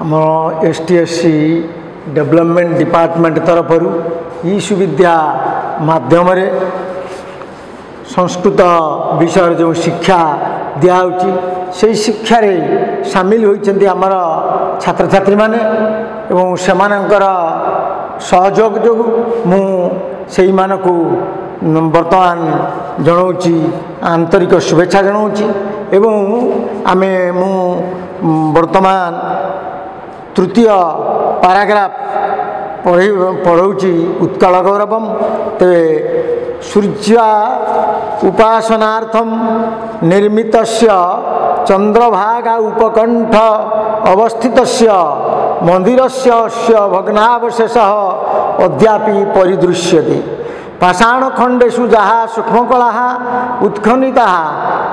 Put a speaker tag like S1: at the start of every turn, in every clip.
S1: ଆମର S T S C development department ତରଫରୁ ଇ ସୁବିଦ୍ୟା ମାଧ୍ୟମରେ ସଂସ୍କୃତ ବିଷୟରେ ଯେଉଁ ଶିକ୍ଷା ଦିଆହେଉଛି ସେହି ଶିକ୍ଷାରେ ସାମିଲ ହୋଇଛନ୍ତି ଆମର ଛାତ୍ରଛାତ୍ରୀମାନେ ଏବଂ ସେମାନଙ୍କର ସହଯୋଗ ଯୋଗୁଁ ମୁଁ ସେଇମାନଙ୍କୁ ବର୍ତ୍ତମାନ ଜଣାଉଛି ଆନ୍ତରିକ ଶୁଭେଚ୍ଛା ଜଣାଉଛି ଏବଂ ଆମେ ମୁଁ ବର୍ତ୍ତମାନ ତୃତୀୟ ପାରାଗ୍ରାଫ ପଢ଼ି ପଢ଼ଉଛି ଉତ୍କଳ ଗୌରବମ୍। ତେବେ ସୂର୍ଯ୍ୟ ଉପାସନାର୍ଥମ ନିର୍ମିତ ଚନ୍ଦ୍ରଭାଗା ଉପକଣ୍ଠ ଅବସ୍ଥିତ ଅସ୍ୟ ଭଗ୍ନାବଶେଷ ଅଦ୍ୟାପି ପରିଦୃଶ୍ୟତେ। ପାଷାଣଖଣ୍ଡେଷୁ ଯାହା ସୂକ୍ଷ୍ମକଳା ଉତ୍ଖନିତା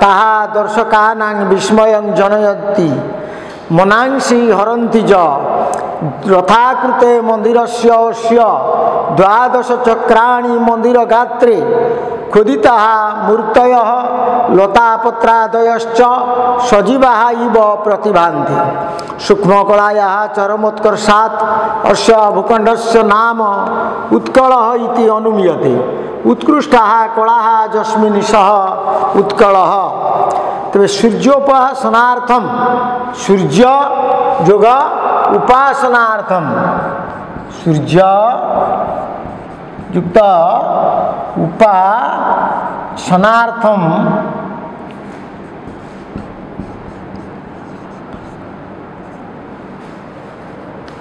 S1: ତାହା ଦର୍ଶକାନାଂ ବିସ୍ମୟଂ ଜନୟନ୍ତି ମନାଂସି ହରନ୍ତି ଯ ରଥାକୃତେ ମନ୍ଦିରସ୍ୟ ଅସ୍ୟ ଦ୍ୱାଦଶ ଚକ୍ରାଣୀ ମନ୍ଦିର ଗାତ୍ରେ ଖୋଦିତା ମୂର୍ତ୍ତୟ ଲତାପତ୍ରାଦୟଶ୍ଚ ସଜୀବା ଇବ ପ୍ରତିଭାନ୍ତି ସୂକ୍ଷ୍ମକଳାୟା ଚରମୋତ୍କର୍ଷାତ୍ ଅସ୍ୟ ଭୂଖଣ୍ଡସ୍ୟ ନାମ ଉତ୍କଳ ଇତି ଅନୁମୀୟତେ ଉତ୍କୃଷ୍ଟା କଳା ଯସ୍ମିନ୍ ସହ ଉତ୍କଳ ତେବେ ସୂର୍ଯ୍ୟୋପାସନାର୍ଥମ ସୂର୍ଯ୍ୟ ଯୋଗ ଉପାସନାର୍ଥମ ସୂର୍ଯ୍ୟ ଯୁକ୍ତ ଉପାସନାର୍ଥମ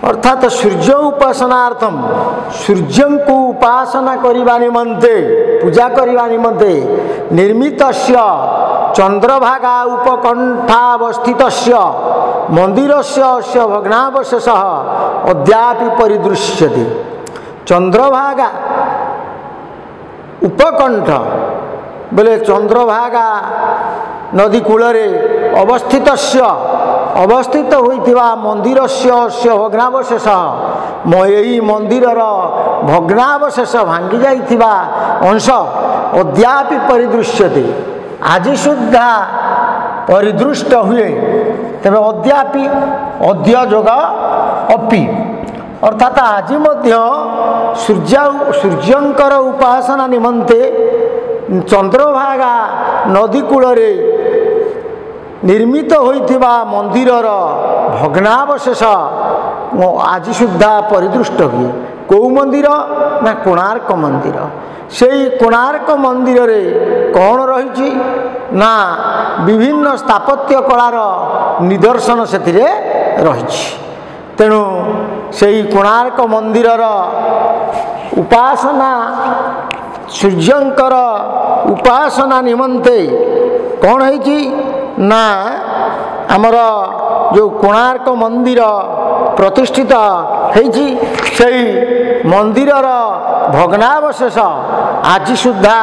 S1: ଅର୍ଥାତ୍ ସୂର୍ଯ୍ୟ ଉପାସନାର୍ଥମ ସୂର୍ଯ୍ୟଙ୍କୁ ଉପାସନା କରିବା ନିମନ୍ତେ ପୂଜା କରିବା ନିମନ୍ତେ ନିର୍ମିତ ଚନ୍ଦ୍ରଭାଗା ଉପକଣ୍ଠାବସ୍ଥିତ ଅସ୍ୟ ଭଗ୍ନାବଶେଷ ଅଦ୍ୟାପି ପରିଦୃଶ୍ୟତେ ଚନ୍ଦ୍ରଭାଗା ଉପକଣ୍ଠ ବୋଲେ ଚନ୍ଦ୍ରଭାଗା ନଦୀ କୂଳରେ ଅବସ୍ଥିତ ଅବସ୍ଥିତ ହୋଇଥିବା ଅସ୍ୟ ଭଗ୍ନାବଶେଷ। ଏହି ମନ୍ଦିରର ଭଗ୍ନାବଶେଷ ଭାଙ୍ଗି ଯାଇଥିବା ଅଂଶ ଅଦ୍ୟାପି ପରିଦୃଶ୍ୟତେ। ଆଜି ସୁଦ୍ଧା ପରିଦୃଷ୍ଟ ହୁଏ। ତେବେ ଅଦ୍ୟାପି ଅଦ୍ୟ ଯୋଗ ଅପି। ଅର୍ଥାତ୍ ଆଜି ମଧ୍ୟ ସୂର୍ଯ୍ୟ ସୂର୍ଯ୍ୟଙ୍କର ଉପାସନା ନିମନ୍ତେ ଚନ୍ଦ୍ରଭାଗା ନଦୀ କୂଳରେ ନିର୍ମିତ ହୋଇଥିବା ମନ୍ଦିରର ଭଗ୍ନାବଶେଷ ଆଜି ସୁଦ୍ଧା ପରିଦୃଷ୍ଟ ହୁଏ। କେଉଁ ମନ୍ଦିର ନା କୋଣାର୍କ ମନ୍ଦିର? ସେଇ କୋଣାର୍କ ମନ୍ଦିରରେ କ'ଣ ରହିଛି ନା ବିଭିନ୍ନ ସ୍ଥାପତ୍ୟ କଳାର ନିଦର୍ଶନ ସେଥିରେ ରହିଛି। ତେଣୁ ସେଇ କୋଣାର୍କ ମନ୍ଦିରର ଉପାସନା ସୂର୍ଯ୍ୟଙ୍କର ଉପାସନା ନିମନ୍ତେ କ'ଣ ହେଇଛି? ନା ଆମର ଯେଉଁ କୋଣାର୍କ ମନ୍ଦିର ପ୍ରତିଷ୍ଠିତ ହେଇଛି ସେଇ ମନ୍ଦିରର ଭଗ୍ନାବଶେଷ ଆଜି ସୁଦ୍ଧା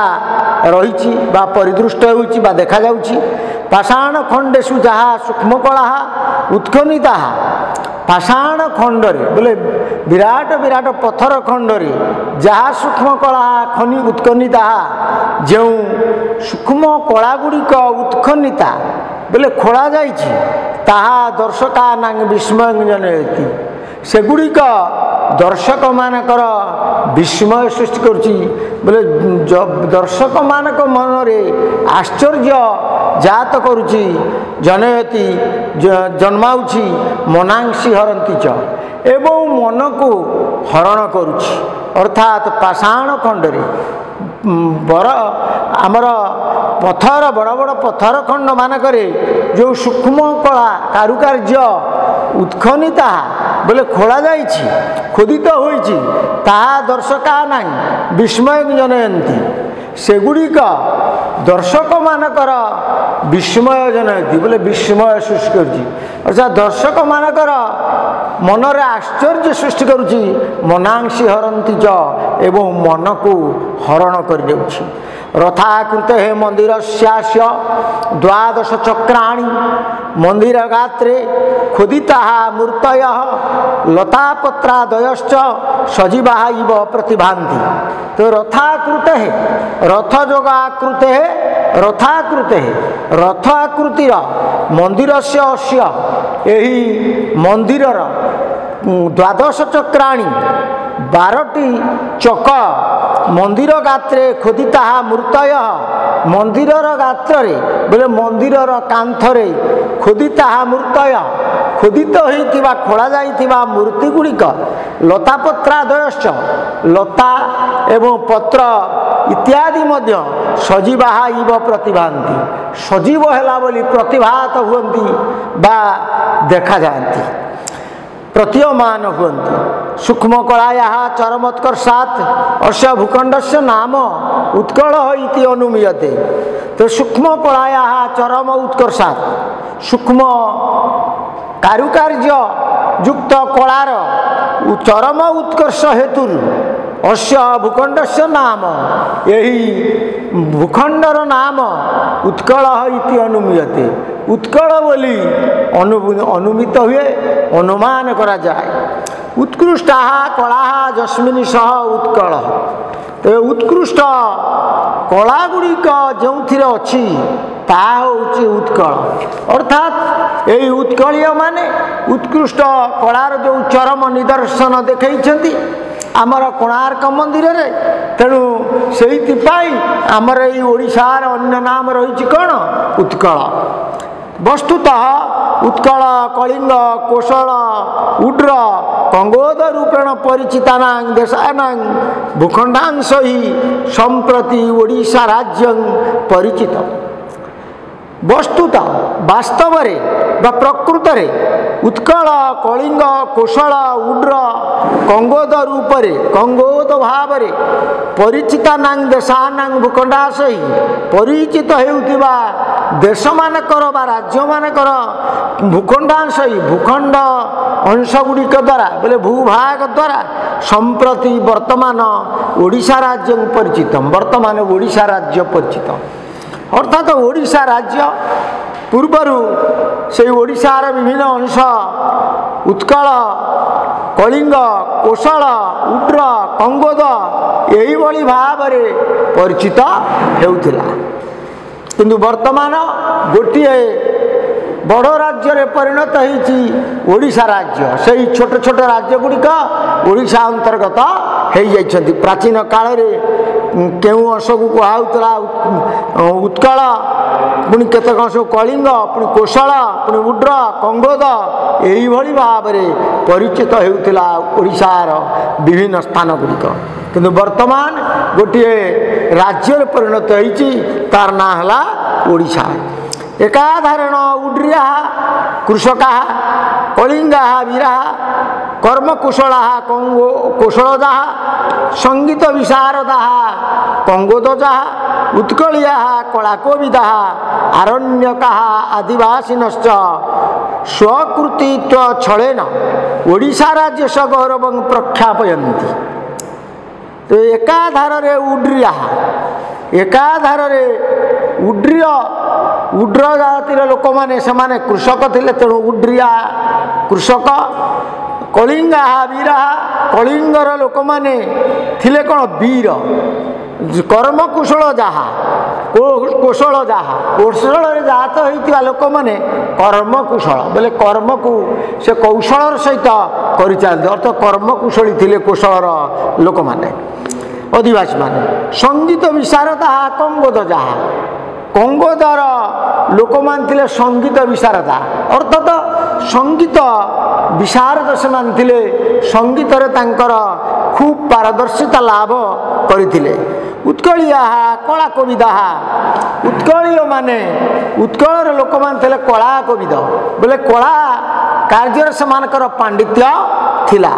S1: ରହିଛି ବା ପରିଦୃଷ୍ଟ ହେଉଛି ବା ଦେଖାଯାଉଛି। ପାଷାଣ ଖଣ୍ଡେଶୁ ଯାହା ସୂକ୍ଷ୍ମକଳା ଉତ୍ଖନିତା ପାଷାଣ ଖଣ୍ଡରେ ବୋଲେ ବିରାଟ ବିରାଟ ପଥର ଖଣ୍ଡରେ ଯାହା ସୂକ୍ଷ୍ମ କଳା ଖନି ଉତ୍କନିତା ଯେଉଁ ସୂକ୍ଷ୍ମ କଳା ଗୁଡ଼ିକ ଉତ୍ଖନିତା ବୋଲେ ଖୋଳା ଯାଇଛି ତାହା ଦର୍ଶକା ନାଙ୍ଗ ବିସ୍ମୟ ଜନୟତି ସେଗୁଡ଼ିକ ଦର୍ଶକମାନଙ୍କର ବିସ୍ମୟ ସୃଷ୍ଟି କରୁଛି। ବୋଲେ ଦର୍ଶକମାନଙ୍କ ମନରେ ଆଶ୍ଚର୍ଯ୍ୟ ଜାତ କରୁଛି। ଜନୟତି ଜନ୍ମାଉଛି ମନାଂଶୀ ହରନ୍ତି ଚ। ଏବଂ ମନକୁ ହରଣ କରୁଛି। ଅର୍ଥାତ୍ ପାଷାଣ ଖଣ୍ଡରେ। ବର ଆମର ପଥର ବଡ଼ ବଡ଼ ପଥର ଖଣ୍ଡ ମାନଙ୍କରେ ଯେଉଁ ସୂକ୍ଷ୍ମ କଳା କାରୁକାର୍ଯ୍ୟ ଉତ୍ଖନିତା ବୋଲେ ଖୋଳା ଯାଇଛି ଖୋଦିତ ହୋଇଛି ତାହା ଦର୍ଶକା ନାହିଁ ବିସ୍ମୟ ଜନୟନ୍ତି ସେଗୁଡ଼ିକ ଦର୍ଶକମାନଙ୍କର ବିସ୍ମୟ ଜନୟନ୍ତି ବୋଲେ ବିସ୍ମୟ ସୃଷ୍ଟି କରୁଛି ଅର୍ଥାତ୍ ଦର୍ଶକମାନଙ୍କର ମନରେ ଆଶ୍ଚର୍ଯ୍ୟ ସୃଷ୍ଟି କରୁଛି ମନାଂଶୀ ହରନ୍ତି ଚ ଏବଂ ମନକୁ ହରଣ କରିଦେଉଛି ରଥାକୃତ ହେ ମନ୍ଦିର ଶ୍ୟାସ୍ୟ ଦ୍ୱାଦଶ ଚକ୍ରାଣୀ ମନ୍ଦିର ଗାତ୍ରେ ଖୋଦିତା ମୂର୍ତ୍ତୟ ଲତାପତ୍ରାଦୟଶ୍ଚ ସଜୀବା ଇବ ପ୍ରତିଭାନ୍ତି ତ ରଥାକୃତ ହେ ରଥ ଯୋଗ ଆକୃତ ହେ ରଥାକୃତ ହେ ରଥ ଆକୃତିର ମନ୍ଦିରସ୍ୟ ଅସ୍ୟ ଏହି ମନ୍ଦିରର ଦ୍ୱାଦଶ ଚକ୍ରାଣୀ ବାରଟି ଚକ ମନ୍ଦିର ଗାତ୍ରେ ଖୋଦିତା ମୃତୟ ମନ୍ଦିରର ଗାତ୍ରରେ ବୋଲେ ମନ୍ଦିରର କାନ୍ଥରେ ଖୋଦିତା ମୃତୟ ଖୋଦିତ ହୋଇଥିବା ଖୋଳା ଯାଇଥିବା ମୂର୍ତ୍ତି ଗୁଡ଼ିକ ଲତାପତ୍ରାଦୟଶ୍ଚ ଲତା ଏବଂ ପତ୍ର ଇତ୍ୟାଦି ମଧ୍ୟ ସଜୀବାହା ଇବ ପ୍ରତିଭାନ୍ତି। ସଜୀବ ହେଲା ବୋଲି ପ୍ରତିଭାତ ହୁଅନ୍ତି ବା ଦେଖାଯାଆନ୍ତି। প্রতীয়মান হুঁতি সূক্ষ্মকলায়া চরমোৎকর্ষাৎ অস্য ভূখণ্ডস্য নাম উৎকল হইতি অনুমীয়তে। তো সূক্ষ্ম কলা ইহা চরম উৎকর্ষাৎ। সূক্ষ্ম কারুকার্য যুক্ত কলার চরম উৎকর্ষ হেতু অস্য ভূখণ্ডস্য নাম। এই ভূখণ্ডর নাম উৎকল হইতি অনুমীয়তে। ଇତି ଅନୁମୀୟତେ ଉତ୍କଳ ବୋଲି ଅନୁ ଅନୁମିତ ହୁଏ ଅନୁମାନ କରାଯାଏ ଉତ୍କୃଷ୍ଟ କଳା ଯସ୍ମିନୀ ସହ ଉତ୍କଳ ତେବେ ଉତ୍କୃଷ୍ଟ କଳା ଗୁଡ଼ିକ ଯେଉଁଥିରେ ଅଛି ତାହା ହେଉଛି ଉତ୍କଳ ଅର୍ଥାତ୍ ଏହି ଉତ୍କଳୀୟମାନେ ଉତ୍କୃଷ୍ଟ କଳାର ଯେଉଁ ଚରମ ନିଦର୍ଶନ ଦେଖାଇଛନ୍ତି ଆମର କୋଣାର୍କ ମନ୍ଦିରରେ। ତେଣୁ ସେଇଥିପାଇଁ ଆମର ଏଇ ଓଡ଼ିଶାର ଅନ୍ୟ ନାମ ରହିଛି ବସ୍ତୁତଃ ଉତ୍କଳ କଳିଙ୍ଗ କୋଶଳ ଉଡ୍ର କଙ୍ଗୋଦ ରୂପେଣ ପରିଚିତାନାଂ ଦେଶାନାଂ ଭୂଖଣ୍ଡାଂଶ ହି ସମ୍ପ୍ରତି ଓଡ଼ିଶା ରାଜ୍ୟ ପରିଚିତ ବସ୍ତୁତ ବାସ୍ତବରେ ବା ପ୍ରକୃତରେ ଉତ୍କଳ କଳିଙ୍ଗ କୋଶଳ ଉଡ୍ର କଙ୍ଗୋଦ ରୂପରେ କଙ୍ଗୋଦ ଭାବରେ ପରିଚିତା ନାଙ୍ଗ ଦେଶାନାଙ୍ଗ ଭୂଖଣ୍ଡାଶଇ ପରିଚିତ ହେଉଥିବା ଦେଶମାନଙ୍କର ବା ରାଜ୍ୟମାନଙ୍କର ଭୂଖଣ୍ଡାଂଶଇ ଭୂଖଣ୍ଡ ଅଂଶ ଗୁଡ଼ିକ ଦ୍ୱାରା ବୋଲେ ଭୂଭାଗ ଦ୍ୱାରା ସମ୍ପ୍ରତି ବର୍ତ୍ତମାନ ଓଡ଼ିଶା ରାଜ୍ୟ ପରିଚିତ ବର୍ତ୍ତମାନ ଓଡ଼ିଶା ରାଜ୍ୟ ପରିଚିତ। ଅର୍ଥାତ୍ ଓଡ଼ିଶା ରାଜ୍ୟ ପୂର୍ବରୁ ସେଇ ଓଡ଼ିଶାର ବିଭିନ୍ନ ଅଂଶ ଉତ୍କଳ କଳିଙ୍ଗ କୋଶଳ ଉଡ୍ର କଙ୍ଗୋଦ ଏହିଭଳି ଭାବରେ ପରିଚିତ ହେଉଥିଲା। କିନ୍ତୁ ବର୍ତ୍ତମାନ ଗୋଟିଏ ବଡ଼ ରାଜ୍ୟରେ ପରିଣତ ହୋଇଛି ଓଡ଼ିଶା ରାଜ୍ୟ। ସେହି ଛୋଟ ଛୋଟ ରାଜ୍ୟ ଗୁଡ଼ିକ ଓଡ଼ିଶା ଅନ୍ତର୍ଗତ ହୋଇଯାଇଛନ୍ତି। ପ୍ରାଚୀନ କାଳରେ କେଉଁ ଅଂଶକୁ କୁହାହେଉଥିଲା ଉତ୍କଳ ପୁଣି କେତେକ ଅଂଶକୁ କଳିଙ୍ଗ ପୁଣି କୋଶଳ ପୁଣି ଉଡ୍ର କଙ୍ଗୋଦ ଏହିଭଳି ଭାବରେ ପରିଚିତ ହେଉଥିଲା ଓଡ଼ିଶାର ବିଭିନ୍ନ ସ୍ଥାନ ଗୁଡ଼ିକ କିନ୍ତୁ ବର୍ତ୍ତମାନ ଗୋଟିଏ ରାଜ୍ୟରେ ପରିଣତ ହୋଇଛି ତାର ନାଁ ହେଲା ଓଡ଼ିଶା। ଏକାଧାରଣ ଉଡ୍ରିଆ କୃଷକା କଳିଙ୍ଗା ବୀରା କର୍ମକୁଶଳା କଙ୍ଗୋ କୁଶଳଦା ସଙ୍ଗୀତ ବିଶାରଦା କଙ୍ଗୋଦଜା ଉତ୍କଳିଆ କଳାକବିଦା ଆରଣ୍ୟକା ଆଦିବାସୀନଶ୍ଚ ସ୍ୱକୃତିତ୍ୱ ଛଳେନ ଓଡ଼ିଶା ରାଜ୍ୟ ଗୌରବ ପ୍ରଖ୍ୟାପୟନ୍ତି ଏକାଧାରରେ ଉଡ୍ରିଆ ଏକାଧାରରେ ଉଡ୍ରିୟ ଉଡ୍ର ଜାତିର ଲୋକମାନେ ସେମାନେ କୃଷକ ଥିଲେ ତେଣୁ ଉଡ୍ରିଆ କୃଷକ କଳିଙ୍ଗା ବୀରା କଳିଙ୍ଗର ଲୋକମାନେ ଥିଲେ କ'ଣ ବୀର? କର୍ମକୁଶଳ ଯାହା କୌଶଳ ଯାହା। କୌଶଳରେ ଜାତ ହୋଇଥିବା ଲୋକମାନେ କର୍ମକୁଶଳ। ବୋଲେ କର୍ମକୁ ସେ କୌଶଳର ସହିତ କରିଚାଲନ୍ତି। ଅର୍ଥ କର୍ମକୁଶଳୀ ଥିଲେ କୌଶଳର ଲୋକମାନେ ଅଧିବାସୀମାନେ। ସଙ୍ଗୀତ ବିଶାରଦା କଙ୍ଗୋଦ ଯାହା। କଙ୍ଗୋଦର ଲୋକମାନେ ଥିଲେ ସଙ୍ଗୀତ ବିଶାରଦା ଅର୍ଥାତ ସଙ୍ଗୀତ ବିଶାରଦ ସେମାନେ ଥିଲେ ସଙ୍ଗୀତରେ ତାଙ୍କର ଖୁବ୍ ପାରଦର୍ଶିତା ଲାଭ କରିଥିଲେ। ଉତ୍କଳୀୟା କଳା କବିଦା ଉତ୍କଳୀୟମାନେ ଉତ୍କଳର ଲୋକମାନେ ଥିଲେ କଳା କବିଦ ବୋଲେ କଳା କାର୍ଯ୍ୟରେ ସେମାନଙ୍କର ପାଣ୍ଡିତ୍ୟ ଥିଲା।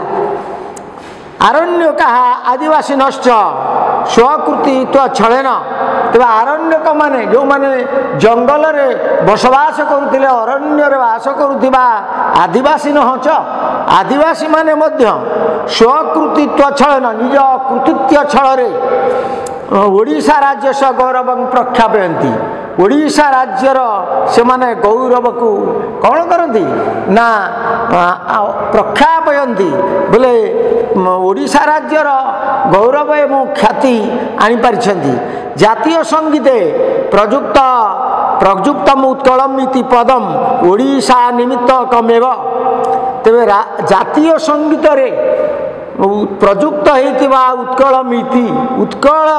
S1: ଆରଣ୍ୟ କାହା ଆଦିବାସୀ ନଷ୍ଟ ସ୍ୱକୃତିତ୍ୱ ଛଳେନ। ତେବେ ଆରଣ୍ୟକ ମାନେ ଯେଉଁମାନେ ଜଙ୍ଗଲରେ ବସବାସ କରୁଥିଲେ ଅରଣ୍ୟରେ ବାସ କରୁଥିବା ଆଦିବାସୀ ନହଞ୍ଚ ଆଦିବାସୀମାନେ ମଧ୍ୟ ସ୍ୱକୃତିତ୍ୱ ଛଳନ ନିଜ କୃତିତ୍ୱ ଛଳରେ। ଓଡ଼ିଶା ରାଜ୍ୟ ସହ ଗୌରବ ପ୍ରଖ୍ୟାପୟନ୍ତି ଓଡ଼ିଶା ରାଜ୍ୟର ସେମାନେ ଗୌରବକୁ କ'ଣ କରନ୍ତି? ନା ପ୍ରଖ୍ୟାପୟନ୍ତି ବୋଲେ ଓଡ଼ିଶା ରାଜ୍ୟର ଗୌରବ ଏବଂ ଖ୍ୟାତି ଆଣିପାରିଛନ୍ତି। ଜାତୀୟ ସଙ୍ଗୀତେ ପ୍ରଯୁକ୍ତ ପ୍ରଯୁକ୍ତମ ଉତ୍କଳମ ଇତି ପଦମ ଓଡ଼ିଶା ନିମିତ୍ତ କମେବ ତେବେ ଜାତୀୟ ସଙ୍ଗୀତରେ ପ୍ରଯୁକ୍ତ ହୋଇଥିବା ଉତ୍କଳ ମିତି ଉତ୍କଳ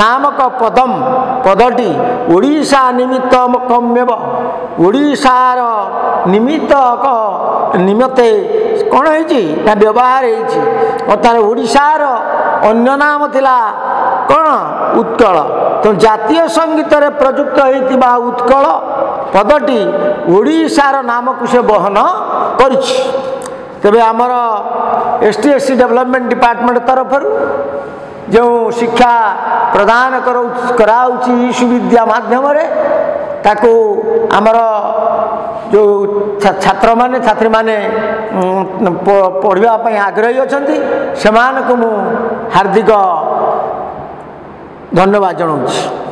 S1: ନାମକ ପଦମ ପଦଟି ଓଡ଼ିଶା ନିମିତ୍ତ କମ୍ୟବ ଓଡ଼ିଶାର ନିମିତ୍ତକ ନିମନ୍ତେ କ'ଣ ହେଇଛି ନା ବ୍ୟବହାର ହେଇଛି ଅର୍ଥାତ୍ ଓଡ଼ିଶାର ଅନ୍ୟ ନାମ ଥିଲା କ'ଣ? ଉତ୍କଳ। ତେଣୁ ଜାତୀୟ ସଙ୍ଗୀତରେ ପ୍ରଯୁକ୍ତ ହୋଇଥିବା ଉତ୍କଳ ପଦଟି ଓଡ଼ିଶାର ନାମକୁ ସେ ବହନ କରିଛି। ତେବେ ଆମର S T S C development department ତରଫରୁ ଯେଉଁ ଶିକ୍ଷା ପ୍ରଦାନ କରାହେଉଛି ସୁବିଦ୍ୟା ମାଧ୍ୟମରେ ତାକୁ ଆମର ଯେଉଁ ଛାତ୍ରମାନେ ଛାତ୍ରୀମାନେ ପଢ଼ିବା ପାଇଁ ଆଗ୍ରହୀ ଅଛନ୍ତି ସେମାନଙ୍କୁ ମୁଁ ହାର୍ଦ୍ଦିକ ଧନ୍ୟବାଦ ଜଣାଉଛି